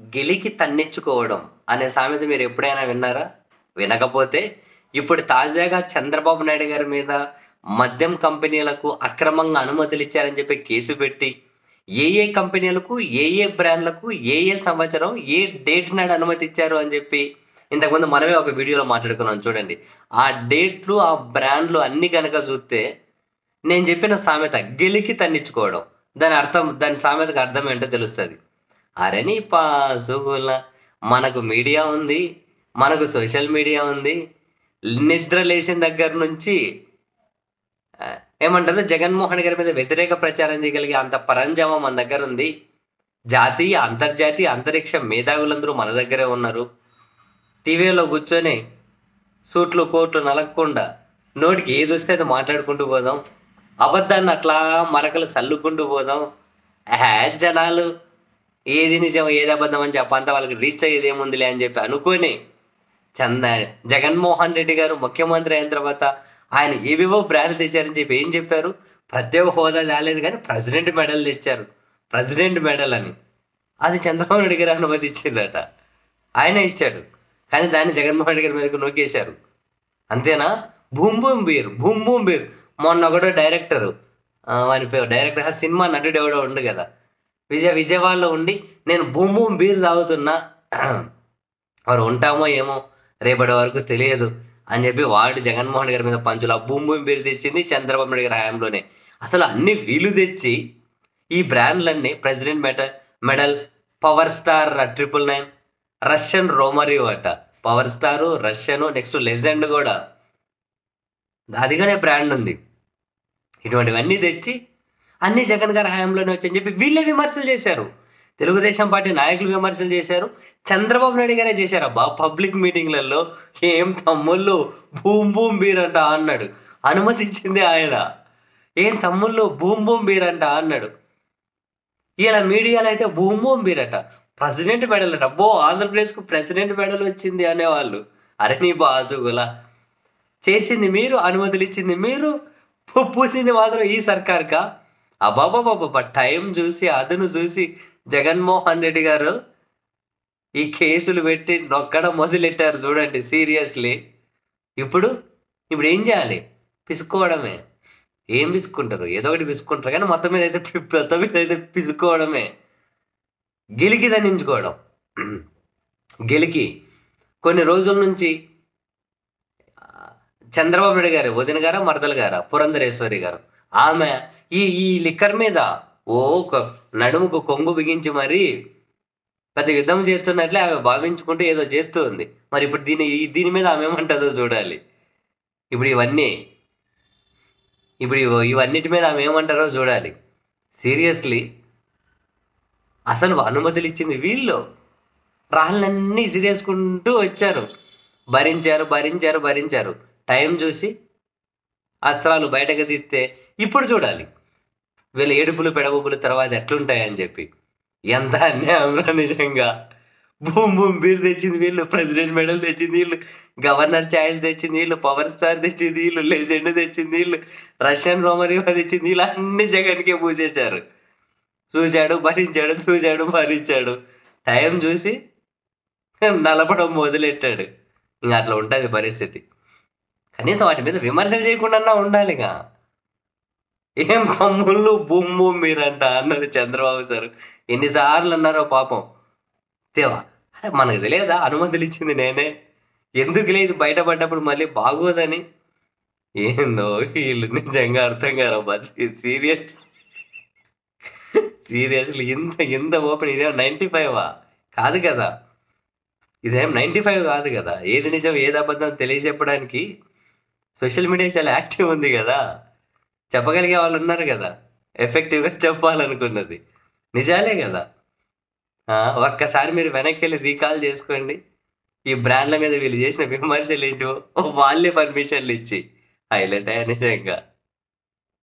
గెలికి తన్నిచ్చుకోవడం అనే సామెత మీరు ఎప్పుడైనా విన్నారా? వినకపోతే ఇప్పుడు తాజాగా చంద్రబాబు నాయుడు గారి మీద మద్యం కంపెనీలకు అక్రమంగా అనుమతులు ఇచ్చారని చెప్పి కేసు పెట్టి ఏ ఏ కంపెనీలకు ఏ ఏ బ్రాండ్లకు ఏ ఏ సంవత్సరం ఏ డేట్ నాడు అనుమతి ఇచ్చారు అని చెప్పి ఇంతకుముందు మనమే ఒక వీడియోలో మాట్లాడుకున్నాం. చూడండి. ఆ డేట్లు ఆ బ్రాండ్లు అన్ని కనుక చూస్తే నేను చెప్పిన సామెత గెలికి తన్నిచ్చుకోవడం. దాని అర్థం దాని సామెతకు అర్థం ఏంటో తెలుస్తుంది. అరని పాసుగుల. మనకు మీడియా ఉంది మనకు సోషల్ మీడియా ఉంది. నిద్ర లేచిన దగ్గర నుంచి ఏమంటారు? జగన్మోహన్ గారి మీద వ్యతిరేక ప్రచారం చేయగలిగే అంత పరంజామం మన దగ్గర ఉంది. జాతీయ అంతర్జాతీయ అంతరిక్ష మేధావులందరూ మన దగ్గరే ఉన్నారు. టీవీలో కూర్చొని సూట్లు కోట్లు నలగకుండా నోటికి ఏది వస్తే అది మాట్లాడుకుంటూ పోదాం. అబద్ధాన్ని అట్లా మరకలు చల్లుకుంటూ పోదాం. జనాలు ఏది నిజం ఏది అబద్ధం అని చెప్పంత వాళ్ళకి రీచ్ అయ్యేది ఏముందిలే అని చెప్పి అనుకొని చంద జగన్మోహన్ రెడ్డి గారు ముఖ్యమంత్రి అయిన తర్వాత ఆయన ఏవేవో బ్రాండ్లు తెచ్చారని చెప్పి ఏం చెప్పారు? ప్రత్యేక హోదా రాలేదు కానీ ప్రెసిడెంట్ మెడల్ తెచ్చారు. ప్రెసిడెంట్ మెడల్ అని. అది చంద్రబాబు నాయుడు గారు అనుమతి ఇచ్చిందట ఆయన ఇచ్చాడు. కానీ దాన్ని జగన్మోహన్ రెడ్డి గారి మీదకి నొక్కేశారు. అంతేనా? Boom boom beer boom boom beer. మొన్న ఒకటో డైరెక్టర్ వాని పేరు డైరెక్టర్ సినిమా నటుడు ఎవడో ఉండు కదా. విజయ విజయవాడలో ఉండి నేను భూమ్ భూమ్ బీర్ తాగుతున్నా. వారు ఉంటామో ఏమో రేపటి వరకు తెలియదు అని చెప్పి వాడు జగన్మోహన్ గారి మీద పంచులు ఆ భూమి భూమి పేరు తెచ్చింది చంద్రబాబు నాయుడు గారి హయాంలోనే. అసలు అన్ని వీలు తెచ్చి ఈ బ్రాండ్లన్నీ president medal medal power star triple nine Russian Romario అట. Power star Russian next legend కూడా. అదిగానే బ్రాండ్ ఉంది. ఇటువంటివన్నీ తెచ్చి అన్ని జగన్ గారి హయాంలోనే వచ్చని చెప్పి వీళ్ళే విమర్శలు చేశారు. తెలుగుదేశం పార్టీ నాయకులు విమర్శలు చేశారు. చంద్రబాబు నాయుడు గారే చేశారు. అబ్బా పబ్లిక్ మీటింగ్లలో ఏం తమ్ముళ్ళు? భూమ్ భూమ్ బీర్ అంట అన్నాడు. అనుమతించింది ఆయన. ఏం తమ్ముళ్ళు? భూమ్ భూమ్ బీర్ అంట అన్నాడు. ఇలా మీడియాలో అయితే boom boom beer president medal అంట అబ్బో ఆంధ్రప్రదేశ్కు ప్రెసిడెంట్ మెడల్ వచ్చింది అనేవాళ్ళు. అరే నీ బాజుగులా. చేసింది మీరు అనుమతులు ఇచ్చింది మీరు పూసింది మాత్రం ఈ సర్కార్కా? అబాబాబాబా టైం చూసి అదును చూసి జగన్మోహన్ రెడ్డి గారు ఈ కేసులు పెట్టి నొక్కడం మొదలెట్టారు చూడండి సీరియస్లీ. ఇప్పుడు ఇప్పుడు ఏం చేయాలి? పిసుకోవడమే ఏం పిసుకుంటారు ఏదో ఒకటి పిసుకుంటారు కానీ మొత్తం మీద అయితే మొత్తం మీద అయితే పిసుకోవడమే గెలికి దండించుకోవడం. గెలికి. కొన్ని రోజుల నుంచి చంద్రబాబు నాయుడు గారు వదిన గారా మరదలు గారా పురంధరేశ్వరి గారు? ఆమె ఈ ఈ లిక్కర్ మీద ఓ ఒక నడుముకు కొంగు బిగించి మరి పెద్ద యుద్ధం చేస్తున్నట్లే ఆమె భావించుకుంటూ ఏదో చేస్తుంది. మరి ఇప్పుడు దీని దీని మీద ఆమె ఏమంటుందో చూడాలి. ఇప్పుడు ఇవన్నీ ఇప్పుడు ఇవన్నిటి మీద ఆమె ఏమంటారో చూడాలి. సీరియస్లీ అసలు అనుమతులు ఇచ్చింది వీళ్ళు. రాళ్ళన్నీ సిరేసుకుంటూ వచ్చారు. భరించారు భరించారు భరించారు. టైం చూసి అస్త్రాలు బయటకు తీస్తే ఇప్పుడు చూడాలి. వీళ్ళ ఏడుపులు పెడబులు తర్వాత ఎట్లుంటాయని చెప్పి. ఎంత అన్యాయంలో నిజంగా. బూమ్ బూమ్ బీర్ తెచ్చింది వీళ్ళు ప్రెసిడెంట్ మెడల్ తెచ్చింది వీళ్ళు గవర్నర్ ఛాయిస్ తెచ్చింది వీళ్ళు పవర్ స్టార్ తెచ్చింది వీళ్ళు లెజెండ్ తెచ్చింది వీళ్ళు రష్యన్ రోమరియో తెచ్చింది వీళ్ళు అన్ని జగన్కే పూసేశారు. చూశాడు భరించాడు చూశాడు భరించాడు. టైం చూసి నలపడం మొదలెట్టాడు. ఇంకా అట్లా ఉంటుంది పరిస్థితి. కనీసం వాటి మీద విమర్శలు చేయకుండా ఉండాలిగా. ఏం తమ్ముళ్ళు బొమ్ము మీరంట అన్నారు చంద్రబాబు సార్. ఎన్నిసార్లు అన్నారో పాపం. దేవా అరే మనకు తెలియదా? అనుమతులు ఇచ్చింది నేనే. ఎందుకు లేదు బయటపడ్డప్పుడు మళ్ళీ బాగోదని? ఏందో వీళ్ళు నిజంగా అర్థం కారా బస్ సీరియస్. సీరియస్లీ ఇంత ఇంత ఓపెన్ ఇదేం నైంటీ ఫైవా కాదు కదా. ఇదేం నైంటీ ఫైవ్ కాదు కదా. ఏది నిజం ఏది అబద్ధం తెలియజెప్పడానికి సోషల్ మీడియా చాలా యాక్టివ్ ఉంది కదా. చెప్పగలిగే వాళ్ళు ఉన్నారు కదా. ఎఫెక్టివ్గా చెప్పాలనుకున్నది. నిజాలే కదా. ఒక్కసారి మీరు వెనక్కి వెళ్ళి రీకాల్ చేసుకోండి. ఈ బ్రాండ్ల మీద వీళ్ళు చేసిన విమర్శలు ఏంటో వాళ్ళే పర్మిషన్లు ఇచ్చి. హైలైట్ అయ్యా నిజంగా.